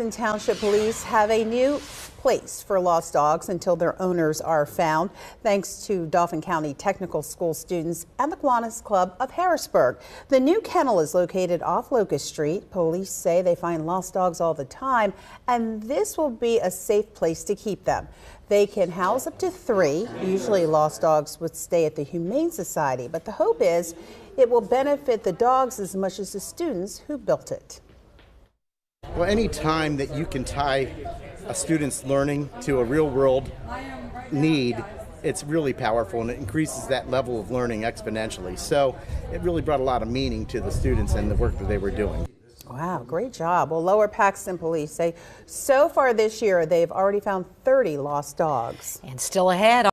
Jackson Township Police have a new place for lost dogs until their owners are found, thanks to Dauphin County Technical School students and the Kiwanis Club of Harrisburg. The new kennel is located off Locust Street. Police say they find lost dogs all the time, and this will be a safe place to keep them. They can house up to three. Usually lost dogs would stay at the Humane Society, but the hope is it will benefit the dogs as much as the students who built it. Well, any time that you can tie a student's learning to a real world need, it's really powerful and it increases that level of learning exponentially. So it really brought a lot of meaning to the students and the work that they were doing. Wow, great job. Well, Lower Paxton police say so far this year they've already found 30 lost dogs. And still ahead.